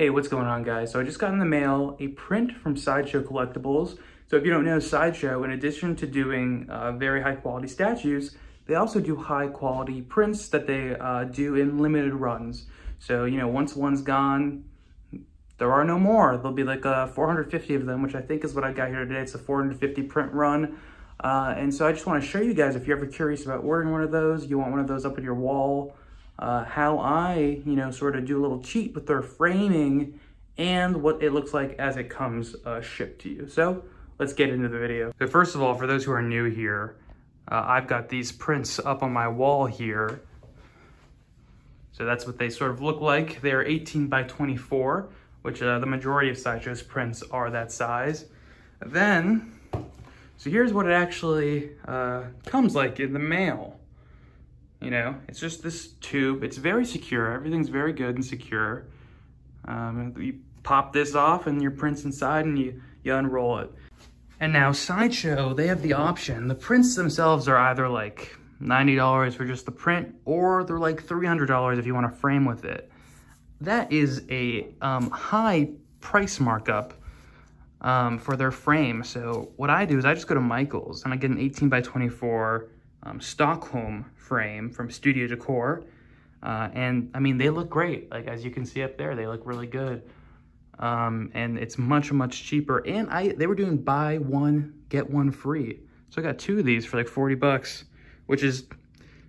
Hey, what's going on guys? So I just got in the mail a print from Sideshow Collectibles. So if you don't know Sideshow, in addition to doing uh, very high quality statues, they also do high quality prints that they uh, do in limited runs. So, you know, once one's gone, there are no more. There'll be like uh, 450 of them, which I think is what I got here today. It's a 450 print run. Uh, and so I just want to show you guys, if you're ever curious about ordering one of those, you want one of those up on your wall, uh, how I, you know, sort of do a little cheat with their framing and what it looks like as it comes uh, shipped to you. So let's get into the video. So first of all, for those who are new here, uh, I've got these prints up on my wall here. So that's what they sort of look like. They're 18 by 24, which uh, the majority of Sideshow's prints are that size. Then, so here's what it actually uh, comes like in the mail. You know, it's just this tube. It's very secure. Everything's very good and secure. Um, you pop this off and your print's inside and you, you unroll it. And now Sideshow, they have the option. The prints themselves are either like $90 for just the print or they're like $300 if you want to frame with it. That is a um, high price markup um, for their frame. So what I do is I just go to Michael's and I get an 18 by 24 um, Stockholm frame from Studio Decor. Uh, and I mean, they look great. Like, as you can see up there, they look really good. Um, and it's much, much cheaper. And I they were doing buy one, get one free. So I got two of these for like 40 bucks, which is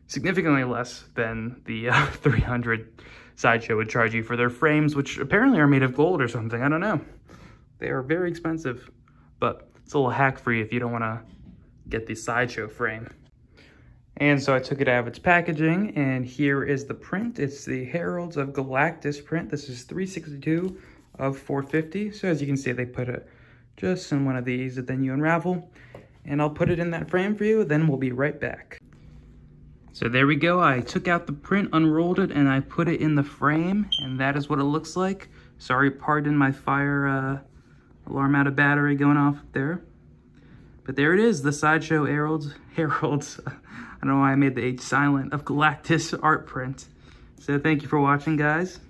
significantly less than the uh, 300 Sideshow would charge you for their frames, which apparently are made of gold or something. I don't know. They are very expensive, but it's a little hack free if you don't want to get the Sideshow frame. And so I took it out of its packaging, and here is the print. It's the Heralds of Galactus print. This is 362 of 450. So as you can see, they put it just in one of these that then you unravel. And I'll put it in that frame for you, then we'll be right back. So there we go. I took out the print, unrolled it, and I put it in the frame, and that is what it looks like. Sorry, pardon my fire uh, alarm out of battery going off there. But there it is, the Sideshow Heralds, Heralds, I don't know why I made the H silent, of Galactus art print. So thank you for watching, guys.